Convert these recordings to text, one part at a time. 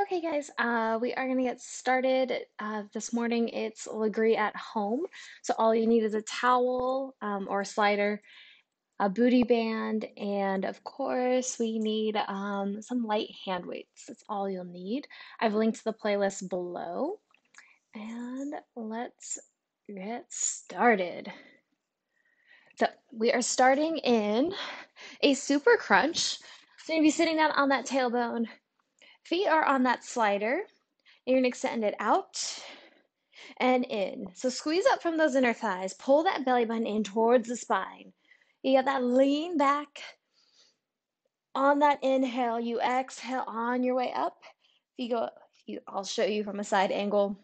Okay, guys, uh, we are going to get started uh, this morning. It's Lagree at home. So all you need is a towel um, or a slider, a booty band, and of course, we need um, some light hand weights. That's all you'll need. I've linked the playlist below. And let's get started. So we are starting in a super crunch. So you're going to be sitting down on that tailbone. Feet are on that slider. You're going to extend it out and in. So squeeze up from those inner thighs. Pull that belly button in towards the spine. You got that lean back. On that inhale, you exhale on your way up. If you go, you, I'll show you from a side angle.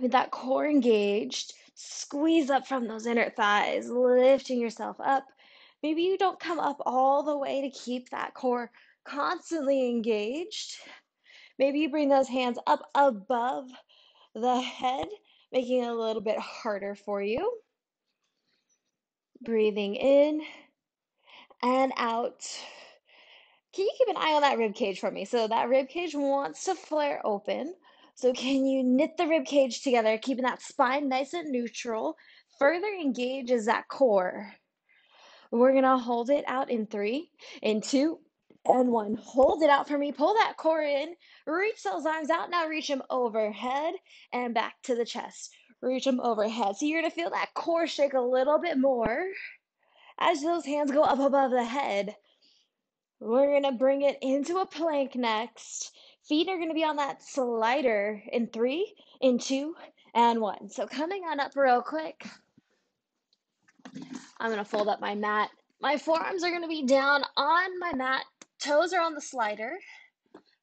With that core engaged, squeeze up from those inner thighs, lifting yourself up. Maybe you don't come up all the way to keep that core constantly engaged. Maybe you bring those hands up above the head, making it a little bit harder for you. Breathing in and out. Can you keep an eye on that rib cage for me? So that rib cage wants to flare open. So can you knit the rib cage together, keeping that spine nice and neutral? Further engages that core. We're gonna hold it out in three, in two, and one. Hold it out for me. Pull that core in. Reach those arms out. Now reach them overhead and back to the chest. Reach them overhead. So you're gonna feel that core shake a little bit more as those hands go up above the head. We're gonna bring it into a plank next. Feet are gonna be on that slider in three, in two, and one. So coming on up real quick. I'm gonna fold up my mat. My forearms are gonna be down on my mat. Toes are on the slider.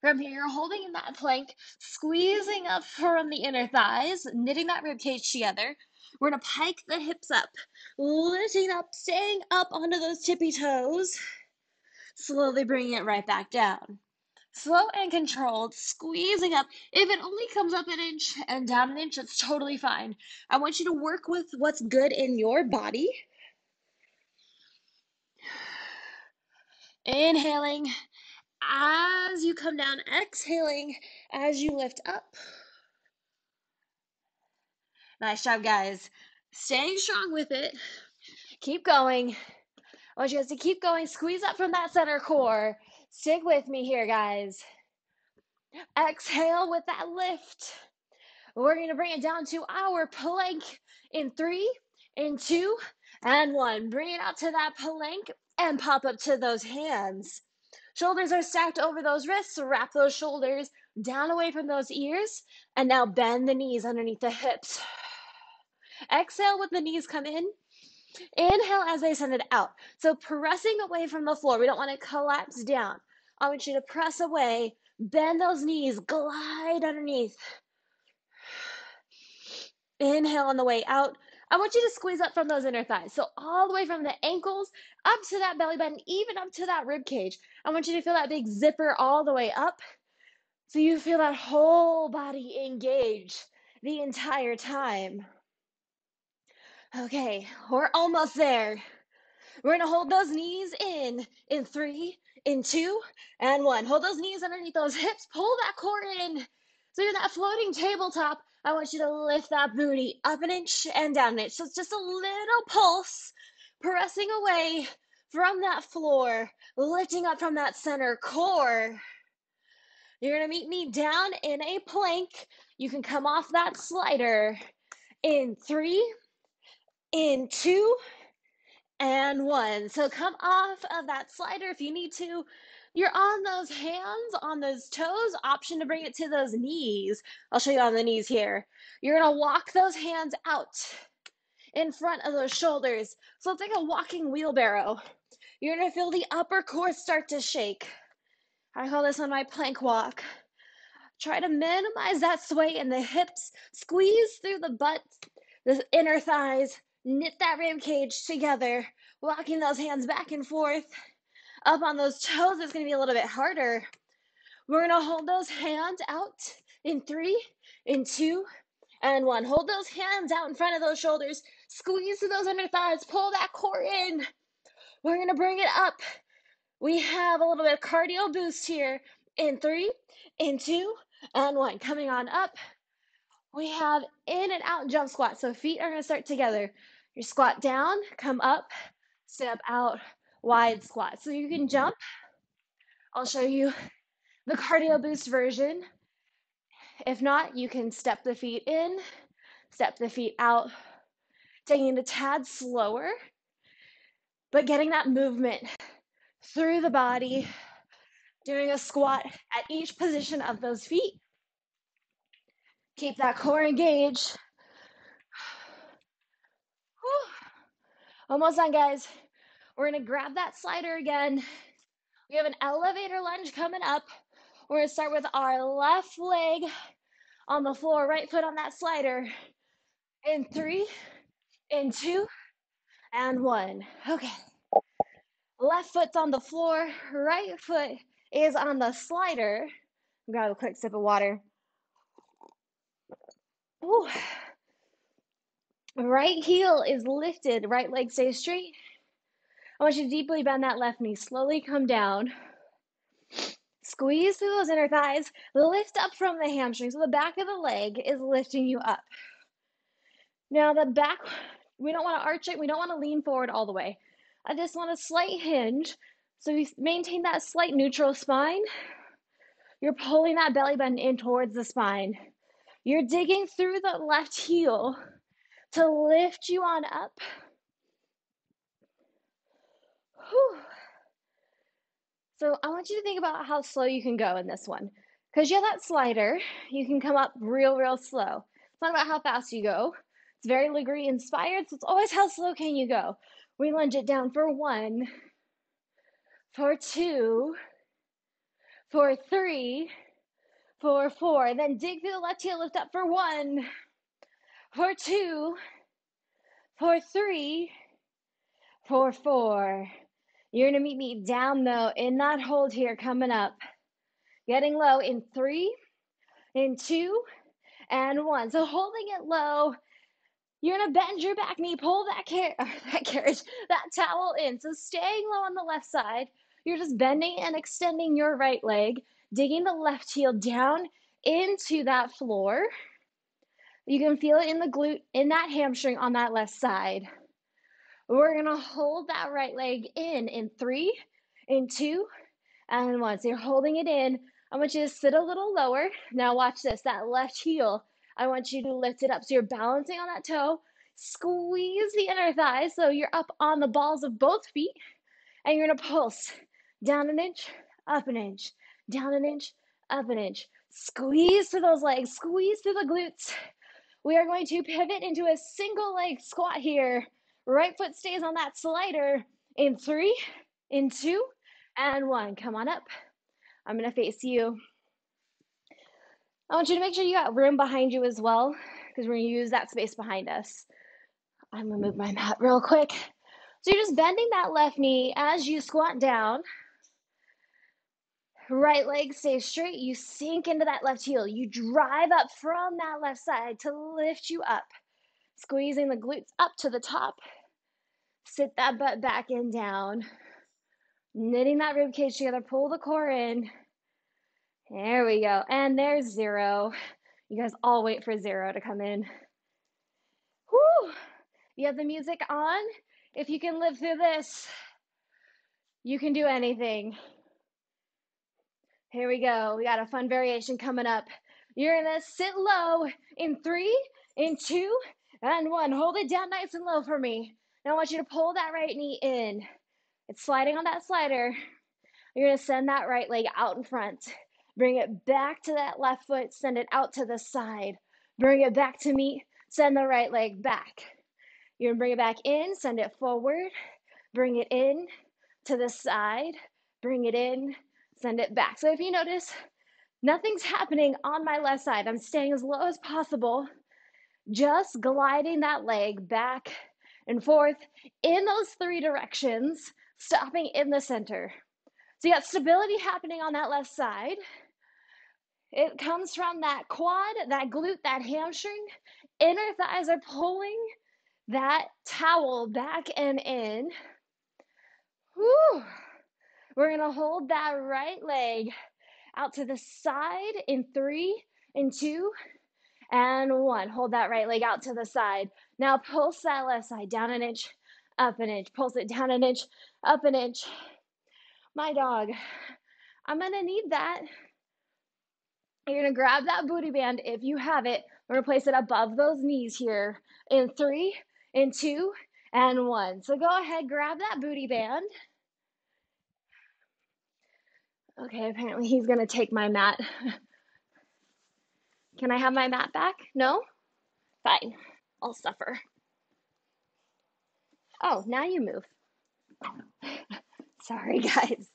From here, you're holding in that plank, squeezing up from the inner thighs, knitting that rib cage together. We're gonna pike the hips up, lifting up, staying up onto those tippy toes. Slowly bringing it right back down. Slow and controlled, squeezing up. If it only comes up an inch and down an inch, that's totally fine. I want you to work with what's good in your body. Inhaling as you come down, exhaling as you lift up. Nice job, guys. Staying strong with it. Keep going. I want you guys to keep going. Squeeze up from that center core. Stick with me here, guys. Exhale with that lift. We're going to bring it down to our plank in three, in two, and one. Bring it out to that plank and pop up to those hands. Shoulders are stacked over those wrists. Wrap those shoulders down away from those ears. And now bend the knees underneath the hips. Exhale with the knees come in. Inhale as they send it out. So pressing away from the floor. We don't want to collapse down. I want you to press away, bend those knees, glide underneath. Inhale on the way out. I want you to squeeze up from those inner thighs. So all the way from the ankles up to that belly button, even up to that rib cage. I want you to feel that big zipper all the way up. So you feel that whole body engaged the entire time. Okay, we're almost there. We're gonna hold those knees in in three, in two, and one. Hold those knees underneath those hips. Pull that core in. So you're that floating tabletop. I want you to lift that booty up an inch and down an inch. So it's just a little pulse, pressing away from that floor, lifting up from that center core. You're gonna meet me down in a plank. You can come off that slider in three, in two, and one. So come off of that slider if you need to. You're on those hands, on those toes, option to bring it to those knees. I'll show you on the knees here. You're gonna walk those hands out in front of those shoulders. So it's like a walking wheelbarrow. You're gonna feel the upper core start to shake. I call this on my plank walk. Try to minimize that sway in the hips. Squeeze through the butt, the inner thighs. Knit that rib cage together, walking those hands back and forth. Up on those toes, it's gonna be a little bit harder. We're gonna hold those hands out in three, in two, and one. Hold those hands out in front of those shoulders. Squeeze through those under thighs. Pull that core in. We're gonna bring it up. We have a little bit of cardio boost here in three, in two, and one. Coming on up, we have in and out jump squat. So feet are gonna start together. You squat down, come up, step out, wide squat. So you can jump. I'll show you the cardio boost version. If not, you can step the feet in, step the feet out, taking it a tad slower, but getting that movement through the body, doing a squat at each position of those feet. Keep that core engaged. Whew. Almost done, guys. We're gonna grab that slider again. We have an elevator lunge coming up. We're gonna start with our left leg on the floor, right foot on that slider. In three, in two, and one. Okay. Left foot's on the floor, right foot is on the slider. Grab a quick sip of water. Ooh. Right heel is lifted, right leg stays straight. I want you to deeply bend that left knee. Slowly come down. Squeeze through those inner thighs. Lift up from the hamstring. So the back of the leg is lifting you up. Now, the back, we don't want to arch it. We don't want to lean forward all the way. I just want a slight hinge. So you maintain that slight neutral spine. You're pulling that belly button in towards the spine. You're digging through the left heel to lift you on up. Whew. So I want you to think about how slow you can go in this one. Because you have that slider, you can come up real, real slow. It's not about how fast you go. It's very Lagree inspired, so it's always how slow can you go. We lunge it down for one, for two, for three, for four. Then dig through the left heel, lift up for one, for two, for three, for four. You're gonna meet me down though in that hold here coming up. Getting low in three, in two, and one. So holding it low, you're gonna bend your back knee, pull that car- that carriage, that towel in. So staying low on the left side, you're just bending and extending your right leg, digging the left heel down into that floor. You can feel it in the glute, in that hamstring on that left side. We're gonna hold that right leg in in three, in two, and one. So you're holding it in. I want you to sit a little lower. Now watch this, that left heel. I want you to lift it up. So you're balancing on that toe. Squeeze the inner thigh so you're up on the balls of both feet. And you're gonna pulse down an inch, up an inch, down an inch, up an inch. Squeeze through those legs, squeeze through the glutes. We are going to pivot into a single leg squat here. Right foot stays on that slider in three, in two, and one. Come on up. I'm to face you. I want you to make sure you got room behind you as well because we're to use that space behind us. I'm to move my mat real quick. So you're just bending that left knee as you squat down. Right leg stays straight. You sink into that left heel. You drive up from that left side to lift you up. Squeezing the glutes up to the top. Sit that butt back and down. Knitting that rib cage together. Pull the core in. There we go. And there's zero. You guys all wait for zero to come in. Whew. You have the music on. If you can live through this, you can do anything. Here we go. We got a fun variation coming up. You're gonna sit low in three, in two, and one. Hold it down nice and low for me. I want you to pull that right knee in. It's sliding on that slider. You're gonna send that right leg out in front. Bring it back to that left foot, send it out to the side. Bring it back to me, send the right leg back. You're gonna bring it back in, send it forward, bring it in to the side, bring it in, send it back. So if you notice, nothing's happening on my left side. I'm staying as low as possible, just gliding that leg back and forth in those three directions, stopping in the center. So you got stability happening on that left side. It comes from that quad, that glute, that hamstring. Inner thighs are pulling that towel back and in. Whew. We're going to hold that right leg out to the side in three, and two, and one. Hold that right leg out to the side. Now pulse that left side down an inch, up an inch. Pulse it down an inch, up an inch. My dog, I'm gonna need that. You're gonna grab that booty band if you have it. We're gonna place it above those knees here in three, in two, and one. So go ahead, grab that booty band. Okay, apparently he's gonna take my mat. Can I have my mat back? No? Fine. I'll suffer. Oh, now you move. Sorry, guys.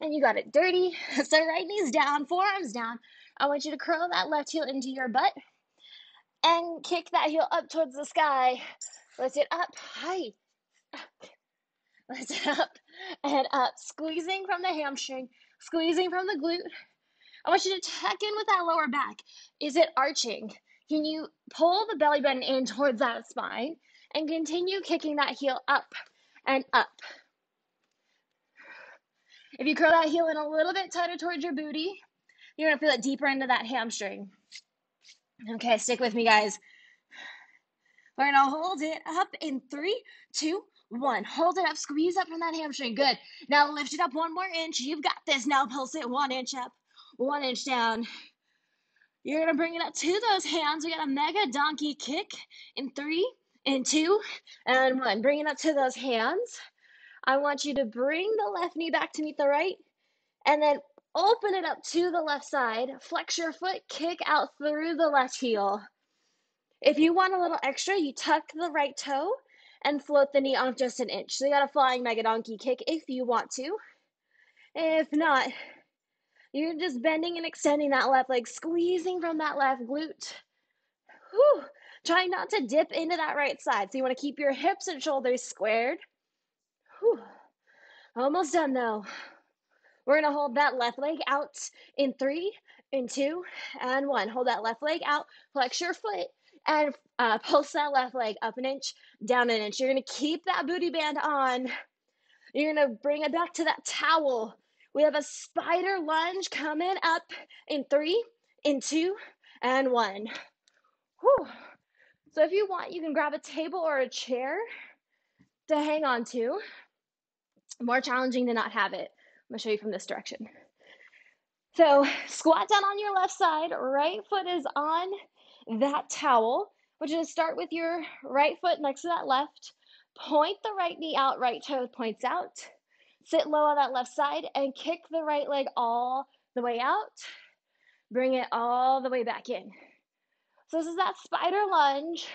And you got it dirty. So right knees down, forearms down. I want you to curl that left heel into your butt and kick that heel up towards the sky. Lift it up, high. Lift it up and up, squeezing from the hamstring, squeezing from the glute. I want you to check in with that lower back. Is it arching? Can you pull the belly button in towards that spine and continue kicking that heel up and up? If you curl that heel in a little bit tighter towards your booty, you're gonna feel it deeper into that hamstring. Okay, stick with me, guys. We're gonna hold it up in three, two, one. Hold it up, squeeze up from that hamstring. Good. Now lift it up one more inch. You've got this. Now pulse it one inch up, one inch down. You're gonna bring it up to those hands. We got a mega donkey kick in three, in two, and one. Bring it up to those hands. I want you to bring the left knee back to meet the right, and then open it up to the left side. Flex your foot, kick out through the left heel. If you want a little extra, you tuck the right toe and float the knee off just an inch. So you got a flying mega donkey kick if you want to. If not, you're just bending and extending that left leg, squeezing from that left glute. Whew. Trying not to dip into that right side. So you want to keep your hips and shoulders squared. Whew. Almost done though. We're gonna hold that left leg out in three, in two, and one. Hold that left leg out, flex your foot, and uh, pulse that left leg up an inch, down an inch. You're gonna keep that booty band on. You're gonna bring it back to that towel. We have a spider lunge coming up in three, in two, and one. Whew. So if you want, you can grab a table or a chair to hang on to. More challenging to not have it. I'm gonna show you from this direction. So squat down on your left side, right foot is on that towel. Which is to start with your right foot next to that left. Point the right knee out, right toe points out. Sit low on that left side and kick the right leg all the way out. Bring it all the way back in. So this is that spider lunge.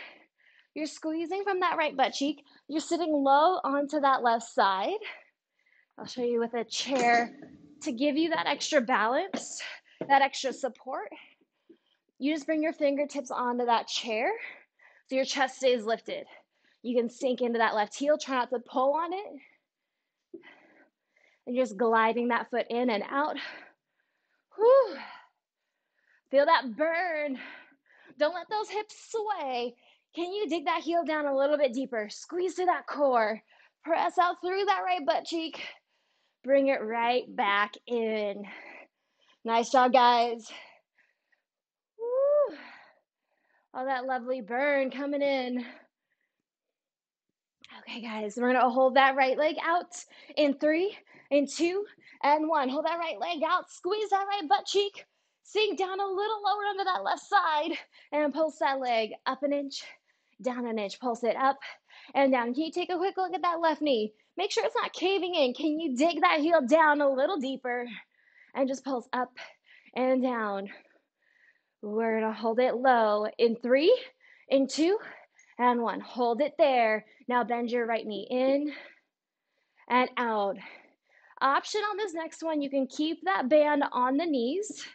You're squeezing from that right butt cheek. You're sitting low onto that left side. I'll show you with a chair to give you that extra balance, that extra support. You just bring your fingertips onto that chair so your chest stays lifted. You can sink into that left heel, try not to pull on it. And just gliding that foot in and out. Whew. Feel that burn. Don't let those hips sway. Can you dig that heel down a little bit deeper? Squeeze to that core. Press out through that right butt cheek. Bring it right back in. Nice job, guys. Woo. All that lovely burn coming in. Okay, guys, we're gonna hold that right leg out in three, in two, and one. Hold that right leg out, squeeze that right butt cheek, sink down a little lower under that left side, and pulse that leg up an inch, down an inch. Pulse it up and down. Can you take a quick look at that left knee? Make sure it's not caving in. Can you dig that heel down a little deeper and just pulse up and down? We're gonna hold it low in three, in two, and one. Hold it there. Now bend your right knee in and out. Option on this next one, you can keep that band on the knees,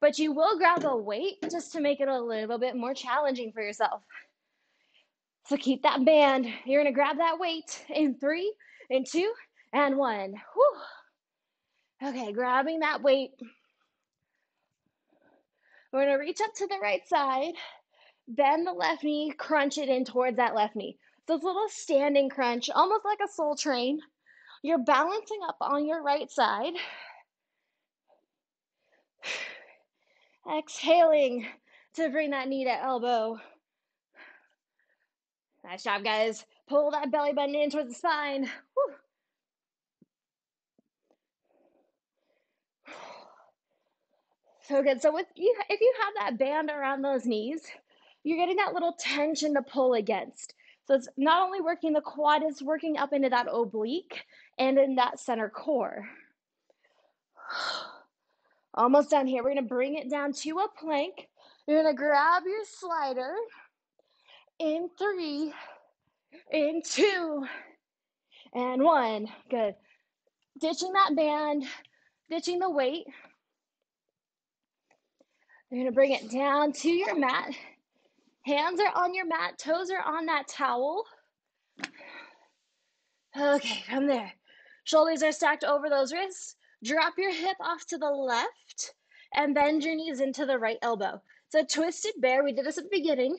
but you will grab a weight just to make it a little bit more challenging for yourself. So keep that band. You're gonna grab that weight in three, in two, and one. Whew. Okay, grabbing that weight. We're gonna reach up to the right side, bend the left knee, crunch it in towards that left knee. So a little standing crunch, almost like a soul train. You're balancing up on your right side. Exhaling to bring that knee to elbow. Nice job, guys. Pull that belly button in towards the spine. Whew. So good. So with you, if you have that band around those knees, you're getting that little tension to pull against. So it's not only working the quad, it's working up into that oblique and in that center core. Almost done here. We're to bring it down to a plank. You're to grab your slider in three, in two, and one. Good. Ditching that band, ditching the weight. You're to bring it down to your mat. Hands are on your mat, toes are on that towel. Okay, from there. Shoulders are stacked over those wrists. Drop your hip off to the left and bend your knees into the right elbow. So twisted bear, we did this at the beginning.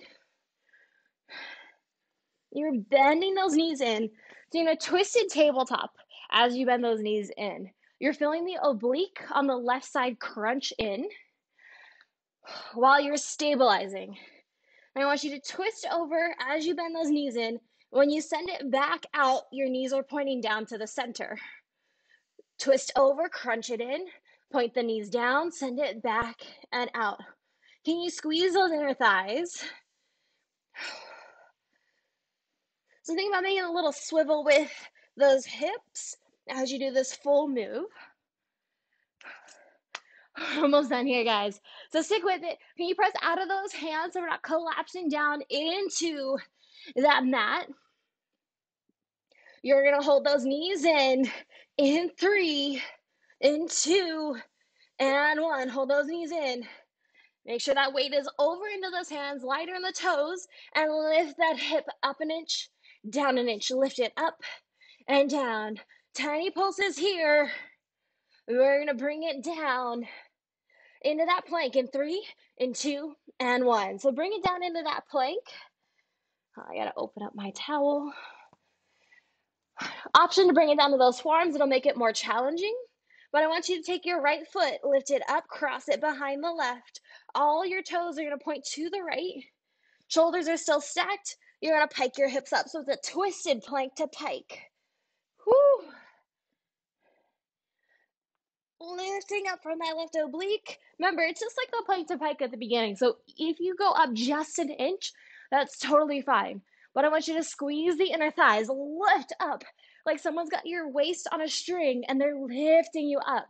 You're bending those knees in. In a twisted tabletop as you bend those knees in. You're feeling the oblique on the left side crunch in while you're stabilizing. I want you to twist over as you bend those knees in. When you send it back out, your knees are pointing down to the center. Twist over, crunch it in, point the knees down, send it back and out. Can you squeeze those inner thighs? So think about making a little swivel with those hips as you do this full move. Almost done here, guys. So stick with it. Can you press out of those hands so we're not collapsing down into that mat? You're to hold those knees in in three, in two, and one. Hold those knees in. Make sure that weight is over into those hands, lighter in the toes, and lift that hip up an inch, down an inch. Lift it up and down. Tiny pulses here. We're to bring it down into that plank in three, in two, and one. So bring it down into that plank. I got to open up my towel. Option to bring it down to those forearms. It'll make it more challenging. But I want you to take your right foot, lift it up, cross it behind the left. All your toes are to point to the right. Shoulders are still stacked. You're to pike your hips up. So it's a twisted plank to pike. Whew lifting up from that left oblique. Remember, it's just like the plank to pike at the beginning. So if you go up just an inch, that's totally fine. But I want you to squeeze the inner thighs, lift up like someone's got your waist on a string and they're lifting you up.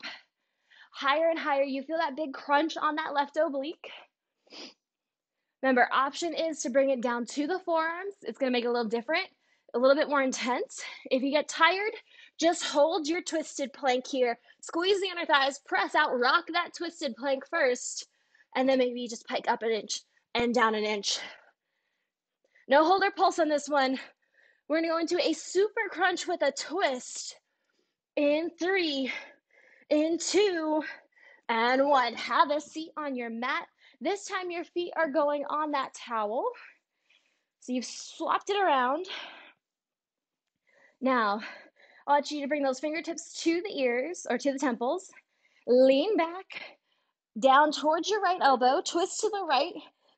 Higher and higher. You feel that big crunch on that left oblique. Remember, option is to bring it down to the forearms. It's going to make it a little different, a little bit more intense. If you get tired, just hold your twisted plank here. Squeeze the inner thighs, press out, rock that twisted plank first, and then maybe just pike up an inch and down an inch. No hold or pulse on this one. We're gonna go into a super crunch with a twist. In three, in two, and one. Have a seat on your mat. This time your feet are going on that towel. So you've swapped it around. Now, I want you to bring those fingertips to the ears or to the temples. Lean back, down towards your right elbow, twist to the right,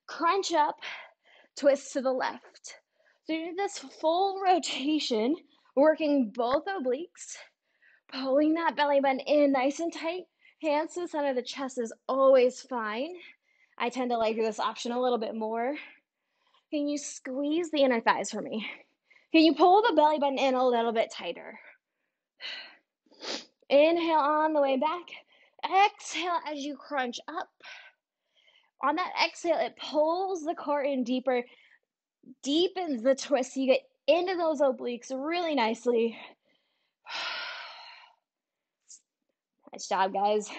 crunch up, twist to the left. So you do this full rotation, working both obliques, pulling that belly button in nice and tight. Hands to the center of the chest is always fine. I tend to like this option a little bit more. Can you squeeze the inner thighs for me? Can you pull the belly button in a little bit tighter? Inhale on the way back. Exhale as you crunch up. On that exhale, it pulls the core in deeper, deepens the twist. so You get into those obliques really nicely. Nice job, guys.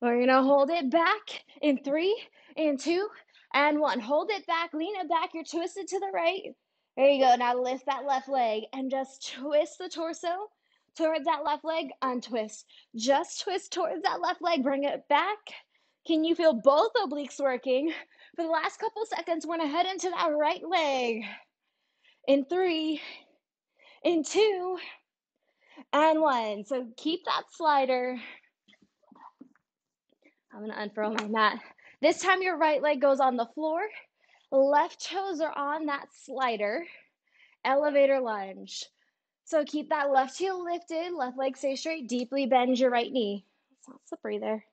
We're to hold it back in three, in two, and one. Hold it back, lean it back. You're twisted to the right. There you go. Now lift that left leg and just twist the torso towards that left leg, untwist. Just twist towards that left leg, bring it back. Can you feel both obliques working? For the last couple seconds, we're gonna head into that right leg. In three, in two, and one. So keep that slider. I'm gonna unfurl my mat. This time your right leg goes on the floor, left toes are on that slider, elevator lunge. So keep that left heel lifted, left leg stay straight, deeply bend your right knee. It's not slippery there.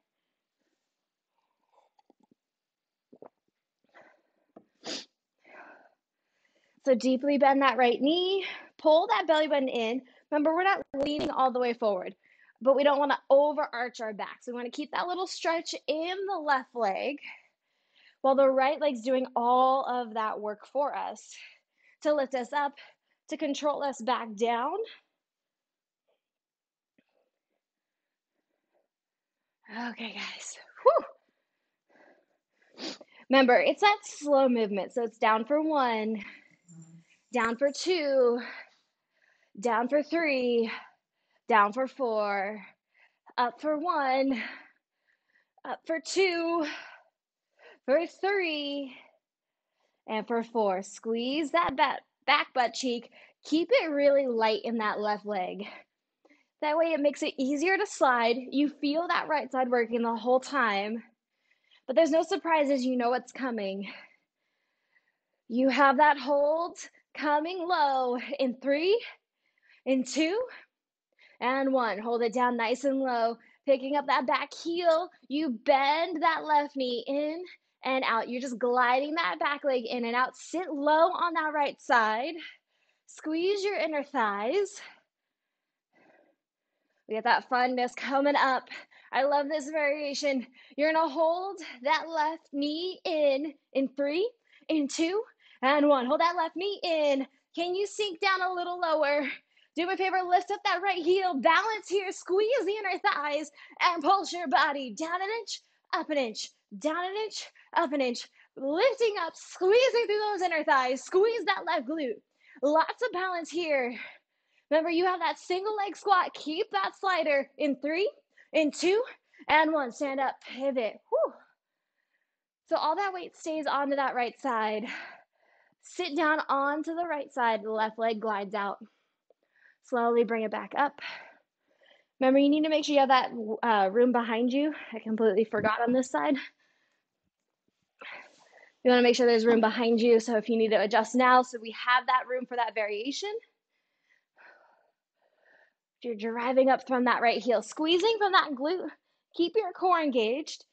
So deeply bend that right knee, pull that belly button in. Remember, we're not leaning all the way forward, but we don't want to overarch our back. So we want to keep that little stretch in the left leg while the right leg's doing all of that work for us to lift us up, to control us back down. Okay, guys. Whew. Remember, it's that slow movement. So it's down for one, down for two, down for three, down for four, up for one, up for two, for three, and for four. Squeeze that back, back butt cheek. Keep it really light in that left leg. That way, it makes it easier to slide. You feel that right side working the whole time, but there's no surprises. You know what's coming. You have that hold coming low in three, in two, and one. Hold it down nice and low. Picking up that back heel. You bend that left knee in and out. You're just gliding that back leg in and out. Sit low on that right side. Squeeze your inner thighs. We got that funness coming up. I love this variation. You're gonna hold that left knee in in three, in two, and one. Hold that left knee in. Can you sink down a little lower? Do me a favor, lift up that right heel, balance here, squeeze the inner thighs, and pulse your body down an inch, up an inch, down an inch, up an inch, lifting up, squeezing through those inner thighs, squeeze that left glute. Lots of balance here. Remember, you have that single leg squat. Keep that slider in three, in two, and one. Stand up, pivot. Whew. So all that weight stays onto that right side. Sit down onto the right side, the left leg glides out. Slowly bring it back up. Remember, you need to make sure you have that uh, room behind you. I completely forgot on this side. You want to make sure there's room behind you. So if you need to adjust now, so we have that room for that variation. You're driving up from that right heel, squeezing from that glute, keep your core engaged.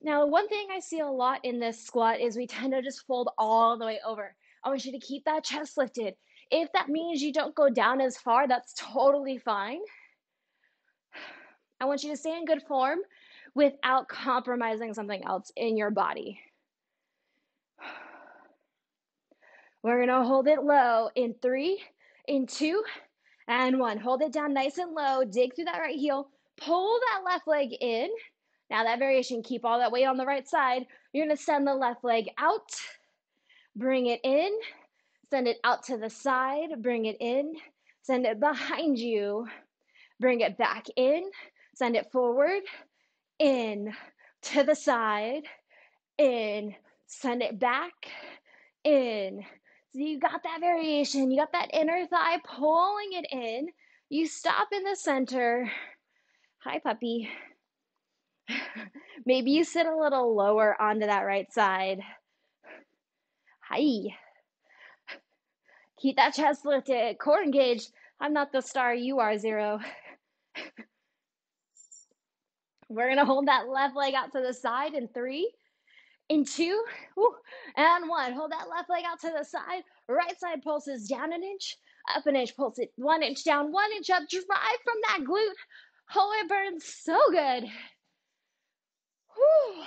Now, one thing I see a lot in this squat is we tend to just fold all the way over. I want you to keep that chest lifted. If that means you don't go down as far, that's totally fine. I want you to stay in good form without compromising something else in your body. We're gonna hold it low in three, in two, and one. Hold it down nice and low. Dig through that right heel. Pull that left leg in. Now, that variation, keep all that weight on the right side. You're gonna send the left leg out, bring it in, Send it out to the side, bring it in, send it behind you, bring it back in, send it forward, in, to the side, in, send it back, in. So you got that variation, you got that inner thigh pulling it in. You stop in the center. Hi, puppy. Maybe you sit a little lower onto that right side. Hi. Keep that chest lifted, core engaged. I'm not the star, you are zero. We're gonna hold that left leg out to the side in three, in two, and one. Hold that left leg out to the side. Right side pulses down an inch, up an inch, pulse it one inch down, one inch up. Drive from that glute. Oh, it burns so good. Whew.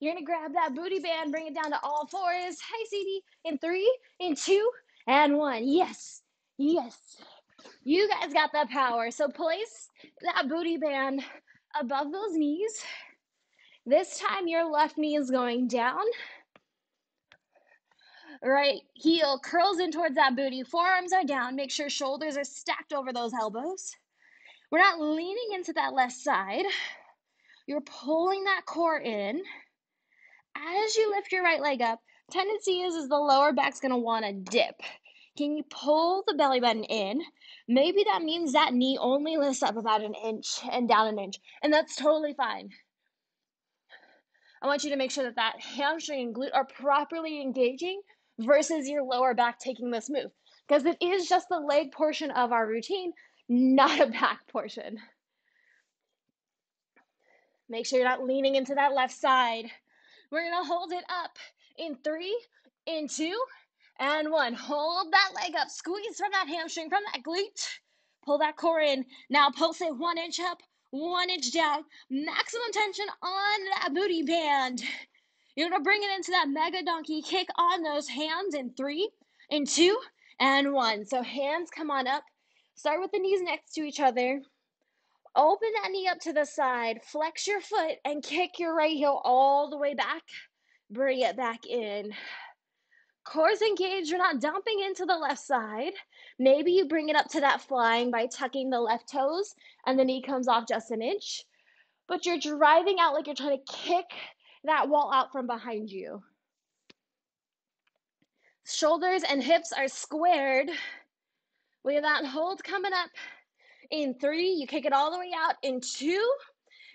You're gonna grab that booty band, bring it down to all fours. Hi, CD. In three, in two, and one. Yes, yes. You guys got that power. So place that booty band above those knees. This time your left knee is going down. Right heel curls in towards that booty. Forearms are down. Make sure shoulders are stacked over those elbows. We're not leaning into that left side. You're pulling that core in. As you lift your right leg up, tendency is, is the lower back's gonna wanna dip. Can you pull the belly button in? Maybe that means that knee only lifts up about an inch and down an inch, and that's totally fine. I want you to make sure that that hamstring and glute are properly engaging versus your lower back taking this move. Because it is just the leg portion of our routine, not a back portion. Make sure you're not leaning into that left side. We're gonna hold it up in three, in two, and one. Hold that leg up. Squeeze from that hamstring, from that glute. Pull that core in. Now pulse it one inch up, one inch down. Maximum tension on that booty band. You're gonna bring it into that mega donkey kick on those hands in three, in two, and one. So hands come on up. Start with the knees next to each other. Open that knee up to the side, flex your foot, and kick your right heel all the way back. Bring it back in. Core's engaged, you're not dumping into the left side. Maybe you bring it up to that flying by tucking the left toes and the knee comes off just an inch. But you're driving out like you're trying to kick that wall out from behind you. Shoulders and hips are squared. We have that hold coming up in three, you kick it all the way out in two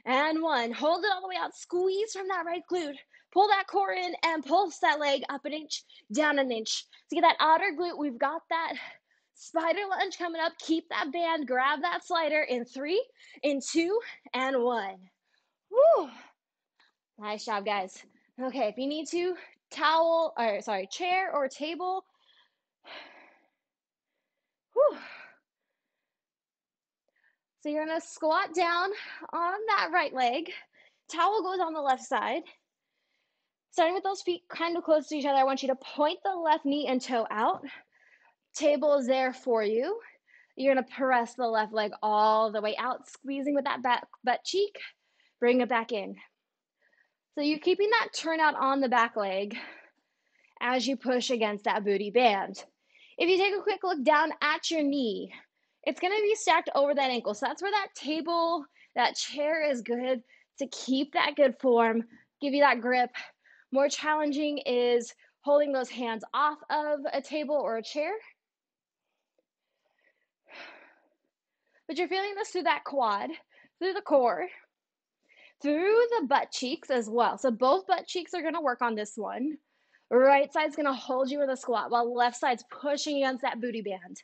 and one. Hold it all the way out. Squeeze from that right glute. Pull that core in and pulse that leg up an inch, down an inch. To get that outer glute, we've got that spider lunge coming up. Keep that band, grab that slider in three, in two, and one. Woo! Nice job, guys. Okay, if you need to, towel, or sorry, chair or table. Whew. So you're gonna squat down on that right leg. Towel goes on the left side. Starting with those feet kind of close to each other, I want you to point the left knee and toe out. Table is there for you. You're gonna press the left leg all the way out, squeezing with that back butt cheek. Bring it back in. So you're keeping that turnout on the back leg as you push against that booty band. If you take a quick look down at your knee, it's to be stacked over that ankle. So that's where that table, that chair is good to keep that good form, give you that grip. More challenging is holding those hands off of a table or a chair. But you're feeling this through that quad, through the core, through the butt cheeks as well. So both butt cheeks are going to work on this one. Right side's going to hold you with a squat while left side's pushing against that booty band.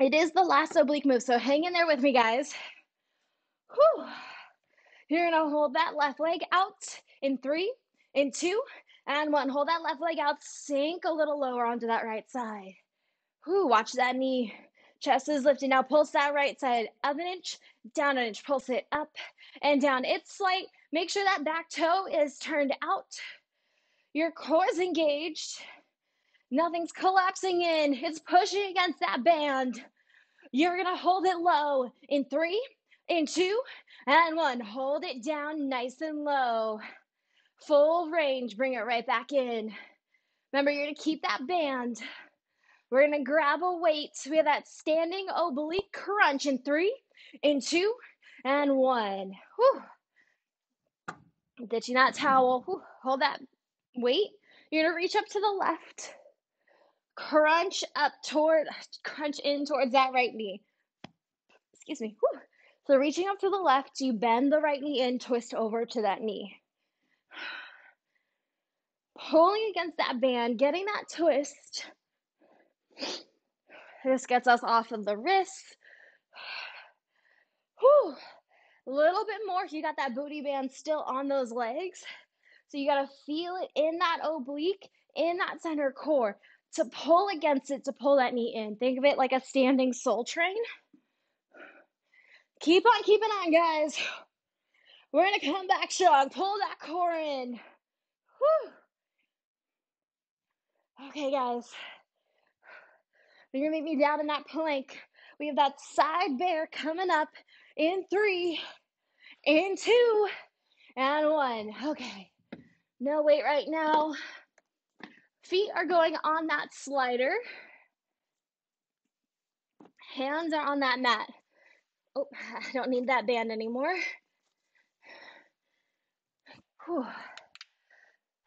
It is the last oblique move, so hang in there with me, guys. Whew. You're gonna hold that left leg out in three, in two, and one. Hold that left leg out, sink a little lower onto that right side. Whew, watch that knee. Chest is lifted. Now pulse that right side up an inch, down an inch. Pulse it up and down. It's slight. Make sure that back toe is turned out. Your core is engaged. Nothing's collapsing in. It's pushing against that band. You're going to hold it low in three, in two, and one. Hold it down nice and low. Full range. Bring it right back in. Remember, you're to keep that band. We're to grab a weight. We have that standing oblique crunch in three, in two, and one. Whew. Ditching that towel. Whew. Hold that weight. You're to reach up to the left crunch up toward, crunch in towards that right knee. Excuse me. Whew. So reaching up to the left, you bend the right knee in, twist over to that knee. Pulling against that band, getting that twist. This gets us off of the wrist. Whew. A little bit more. You got that booty band still on those legs. So you got to feel it in that oblique, in that center core to pull against it to pull that knee in. Think of it like a standing soul train. Keep on keeping on, guys. We're to come back strong. Pull that core in. Whew. Okay, guys. You're to meet me down in that plank. We have that side bear coming up in three, in two, and one. Okay. No weight right now. Feet are going on that slider. Hands are on that mat. Oh, I don't need that band anymore. Whew.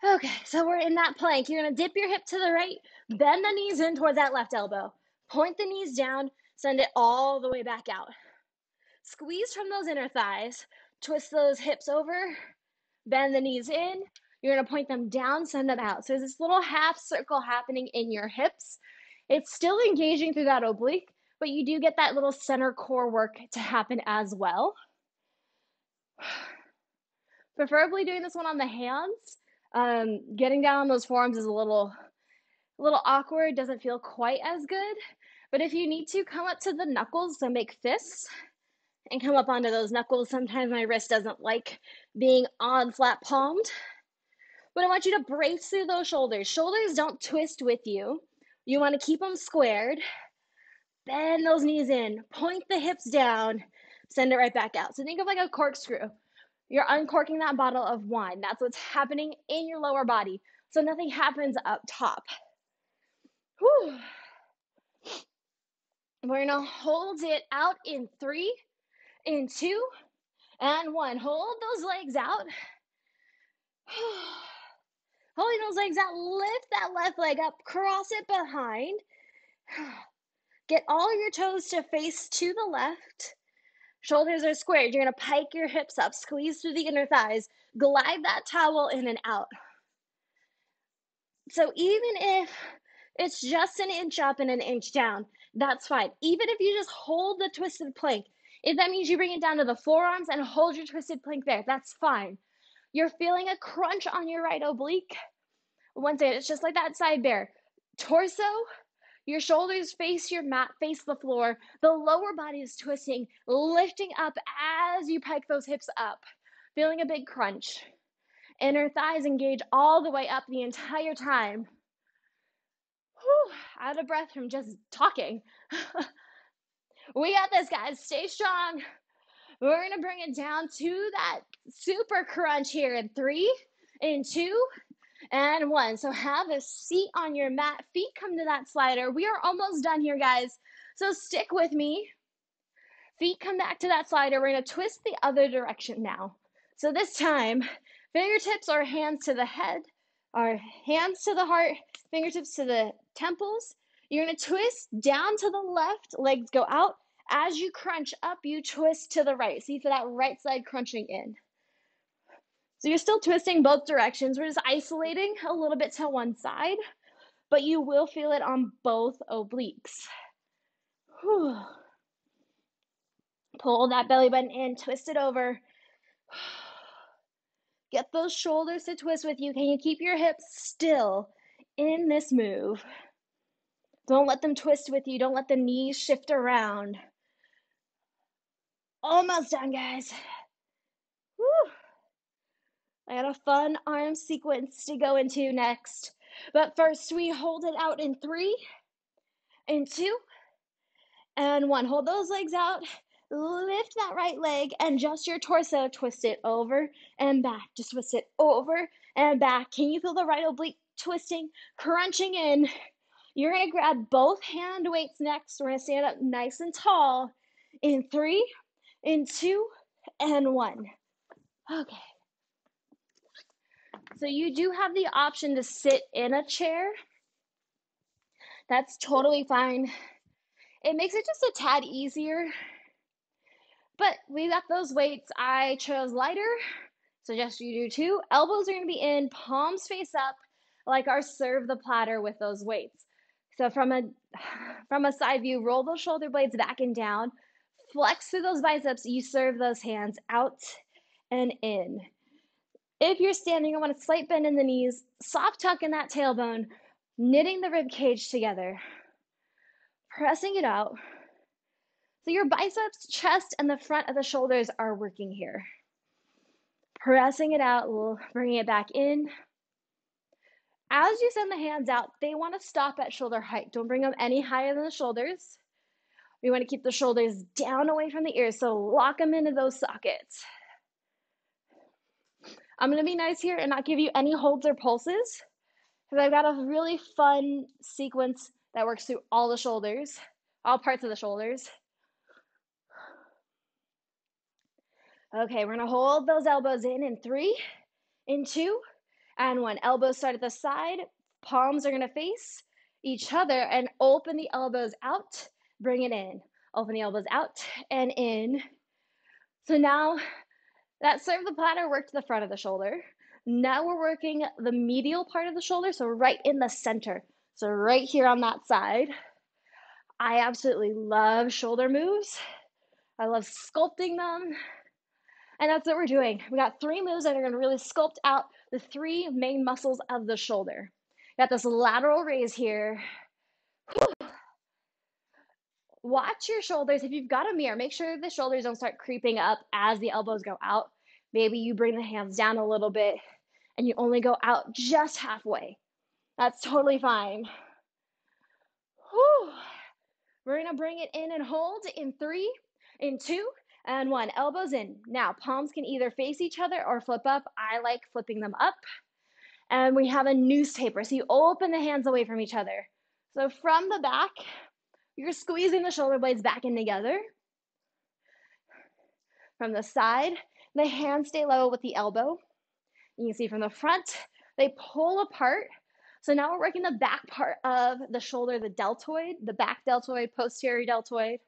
Okay, so we're in that plank. You're gonna dip your hip to the right, bend the knees in towards that left elbow. Point the knees down, send it all the way back out. Squeeze from those inner thighs, twist those hips over, bend the knees in. You're gonna point them down, send them out. So there's this little half circle happening in your hips. It's still engaging through that oblique, but you do get that little center core work to happen as well. Preferably doing this one on the hands. Um, getting down on those forearms is a little, a little awkward, doesn't feel quite as good. But if you need to, come up to the knuckles, so make fists and come up onto those knuckles. Sometimes my wrist doesn't like being on flat palmed. But I want you to brace through those shoulders. Shoulders don't twist with you. You want to keep them squared. Bend those knees in, point the hips down, send it right back out. So think of like a corkscrew. You're uncorking that bottle of wine. That's what's happening in your lower body. So nothing happens up top. Whew. We're gonna hold it out in three, in two, and one. Hold those legs out. Holding those legs out, lift that left leg up, cross it behind. Get all your toes to face to the left. Shoulders are squared. You're to pike your hips up, squeeze through the inner thighs, glide that towel in and out. So even if it's just an inch up and an inch down, that's fine. Even if you just hold the twisted plank, if that means you bring it down to the forearms and hold your twisted plank there, that's fine. You're feeling a crunch on your right oblique. Once again, it's just like that side bear. Torso, your shoulders face your mat, face the floor. The lower body is twisting, lifting up as you pike those hips up, feeling a big crunch. Inner thighs engage all the way up the entire time. Whew, out of breath from just talking. we got this, guys. Stay strong. We're going to bring it down to that super crunch here in three, in two, and one. So have a seat on your mat. Feet come to that slider. We are almost done here, guys. So stick with me. Feet come back to that slider. We're going to twist the other direction now. So this time, fingertips or hands to the head, or hands to the heart, fingertips to the temples. You're going to twist down to the left, legs go out. As you crunch up, you twist to the right. See for that right side crunching in. So you're still twisting both directions. We're just isolating a little bit to one side, but you will feel it on both obliques. Whew. Pull that belly button in, twist it over. Get those shoulders to twist with you. Can you keep your hips still in this move? Don't let them twist with you. Don't let the knees shift around. Almost done, guys. I got a fun arm sequence to go into next. But first, we hold it out in three, in two, and one. Hold those legs out. Lift that right leg and just your torso. Twist it over and back. Just twist it over and back. Can you feel the right oblique twisting, crunching in? You're going to grab both hand weights next. We're going to stand up nice and tall in three, in two, and one. Okay. So you do have the option to sit in a chair. That's totally fine. It makes it just a tad easier. But we got those weights. I chose lighter. Suggest you do too. Elbows are to be in, palms face up, like our serve the platter with those weights. So from a from a side view, roll those shoulder blades back and down, flex through those biceps. You serve those hands out and in. If you're standing, I want a slight bend in the knees, soft tuck in that tailbone, knitting the rib cage together, pressing it out. So your biceps, chest, and the front of the shoulders are working here. Pressing it out, we'll bring it back in. As you send the hands out, they want to stop at shoulder height. Don't bring them any higher than the shoulders. We want to keep the shoulders down away from the ears, so lock them into those sockets. I'm going to be nice here and not give you any holds or pulses because I've got a really fun sequence that works through all the shoulders, all parts of the shoulders. Okay, we're to hold those elbows in in three, in two, and one. Elbows start at the side, palms are going to face. each other and open the elbows out, bring it in. Open the elbows out and in. So now that serve the platter worked the front of the shoulder. Now we're working the medial part of the shoulder, so right in the center. So right here on that side. I absolutely love shoulder moves. I love sculpting them. And that's what we're doing. We got three moves that are going to really sculpt out the three main muscles of the shoulder. Got this lateral raise here. Watch your shoulders. If you've got a mirror, make sure the shoulders don't start creeping up as the elbows go out. Maybe you bring the hands down a little bit and you only go out just halfway. That's totally fine. Whew. We're gonna bring it in and hold in three, in two, and one. Elbows in. Now, palms can either face each other or flip up. I like flipping them up. And we have a newspaper. So you open the hands away from each other. So from the back, you're squeezing the shoulder blades back in together. From the side, the hands stay level with the elbow. You can see from the front, they pull apart. So now we're working the back part of the shoulder, the deltoid, the back deltoid, posterior deltoid.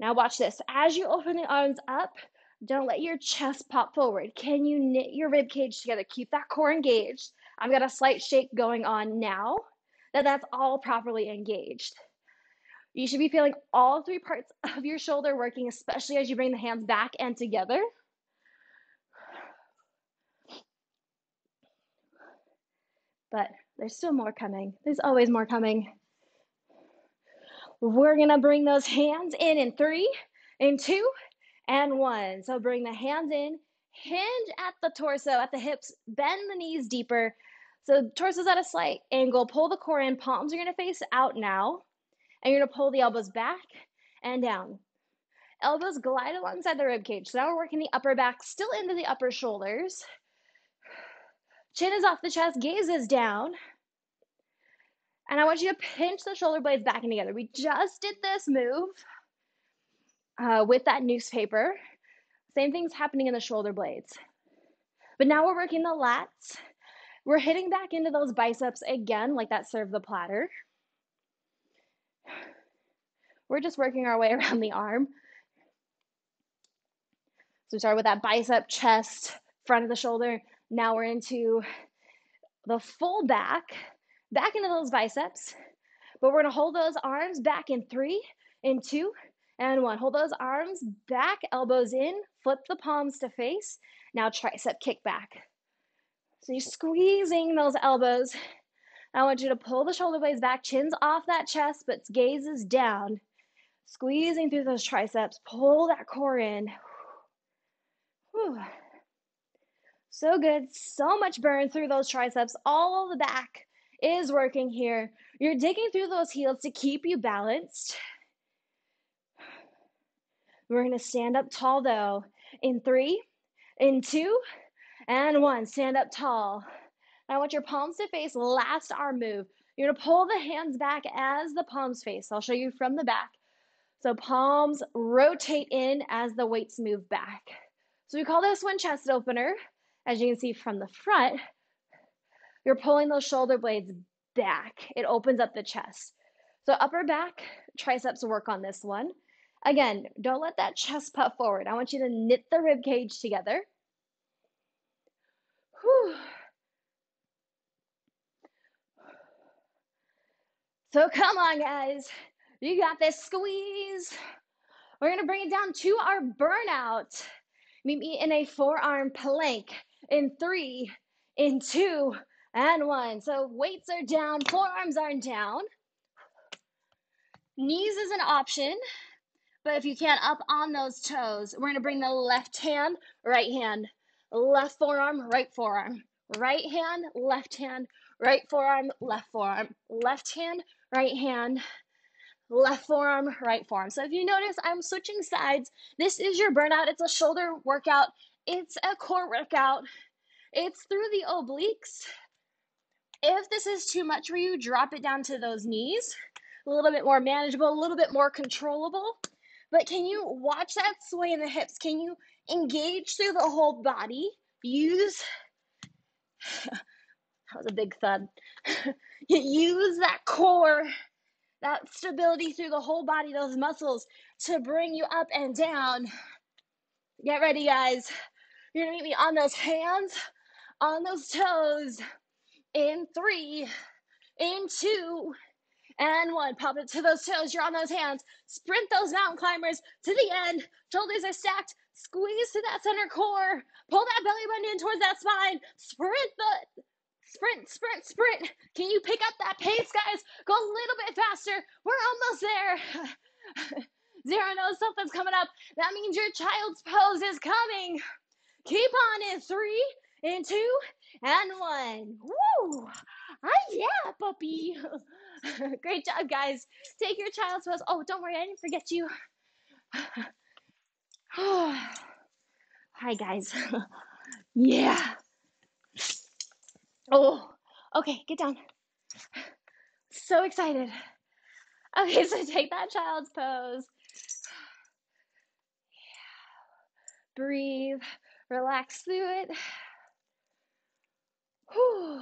Now watch this. As you open the arms up, don't let your chest pop forward. Can you knit your rib cage together? Keep that core engaged. I've got a slight shake going on now that that's all properly engaged. You should be feeling all three parts of your shoulder working, especially as you bring the hands back and together. But there's still more coming. There's always more coming. We're gonna bring those hands in in three, in two, and one. So bring the hands in, hinge at the torso, at the hips, bend the knees deeper. So torso's at a slight angle. Pull the core in. Palms are gonna face out now. And you're gonna pull the elbows back and down. Elbows glide alongside the rib cage. So now we're working the upper back, still into the upper shoulders. Chin is off the chest, gaze is down. And I want you to pinch the shoulder blades back in together. We just did this move uh, with that newspaper. Same thing's happening in the shoulder blades. But now we're working the lats. We're hitting back into those biceps again, like that serve the platter. We're just working our way around the arm. So we start with that bicep, chest, front of the shoulder. Now we're into the full back back into those biceps. But we're gonna hold those arms back in three, in two, and one. Hold those arms back, elbows in, flip the palms to face. Now tricep kick back. So you're squeezing those elbows. I want you to pull the shoulder blades back, chins off that chest, but gaze is down. Squeezing through those triceps, pull that core in. Whew. So good. So much burn through those triceps, all the back is working here. You're digging through those heels to keep you balanced. We're going to stand up tall though. In three, in two, and one. Stand up tall. I want your palms to face last arm move. You're to pull the hands back as the palms face. I'll show you from the back. So palms rotate in as the weights move back. So we call this one chest opener. As you can see from the front, you're pulling those shoulder blades back. It opens up the chest. So upper back, triceps work on this one. Again, don't let that chest puff forward. I want you to knit the rib cage together. Whew. So come on, guys. You got this. Squeeze. We're going to bring it down to our burnout. Meet me in a forearm plank in three, in two, and one. So weights are down, forearms are down. Knees is an option, but if you can't, up on those toes. We're gonna bring the left hand, right hand, left forearm, right forearm, right hand, left hand, right forearm, left forearm, left hand, right hand, left forearm, right forearm. So if you notice, I'm switching sides. This is your burnout. It's a shoulder workout. It's a core workout. It's through the obliques. If this is too much for you, drop it down to those knees. A little bit more manageable, a little bit more controllable. But can you watch that sway in the hips? Can you engage through the whole body? Use That was a big thud. Use that core, that stability through the whole body, those muscles to bring you up and down. Get ready, guys. You're gonna meet me on those hands, on those toes. In three, in two, and one. Pop it to those toes. You're on those hands. Sprint those mountain climbers to the end. Shoulders are stacked. Squeeze to that center core. Pull that belly button in towards that spine. Sprint the sprint, sprint, sprint. Can you pick up that pace, guys? Go a little bit faster. We're almost there. Zero knows something's coming up. That means your child's pose is coming. Keep on in three, in two, and one. Woo! Ah, yeah, puppy. Great job, guys. Take your child's pose. Oh, don't worry, I didn't forget you. Hi, guys. yeah. Oh, okay, get down. So excited. Okay, so take that child's pose. Yeah. Breathe, relax through it. Whew.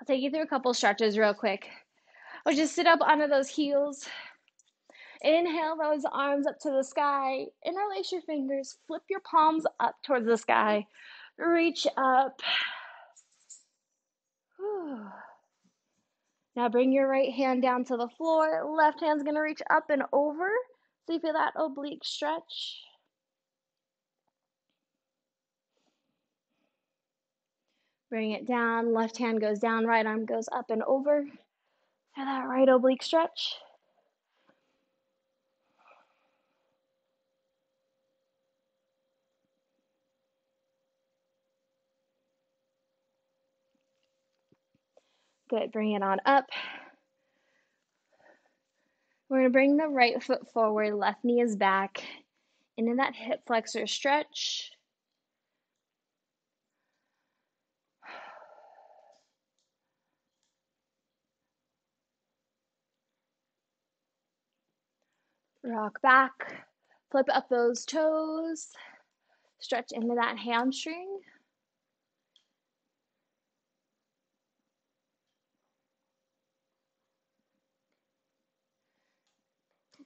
I'll take you through a couple stretches real quick. Or just sit up onto those heels. Inhale those arms up to the sky. Interlace your fingers. Flip your palms up towards the sky. Reach up. Now bring your right hand down to the floor. Left hand's to reach up and over. So you feel that oblique stretch. Bring it down. Left hand goes down, right arm goes up and over. Feel that right oblique stretch. Good. Bring it on up. We're to bring the right foot forward, left knee is back. Into that hip flexor stretch. Rock back, flip up those toes, stretch into that hamstring.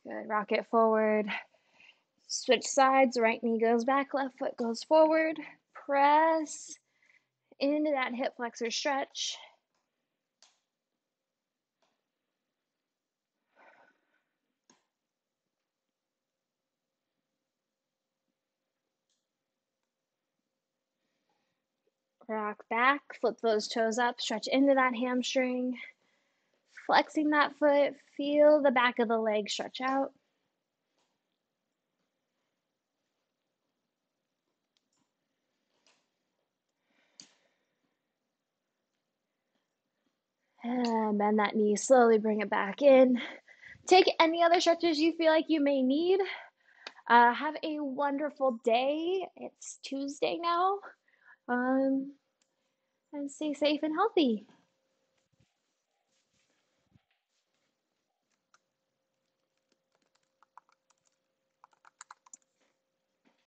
Good, rock it forward. Switch sides, right knee goes back, left foot goes forward. Press into that hip flexor stretch. Rock back, flip those toes up, stretch into that hamstring. Flexing that foot, feel the back of the leg stretch out. And bend that knee slowly, bring it back in. Take any other stretches you feel like you may need. Uh, have a wonderful day. It's Tuesday now. Um, and stay safe and healthy.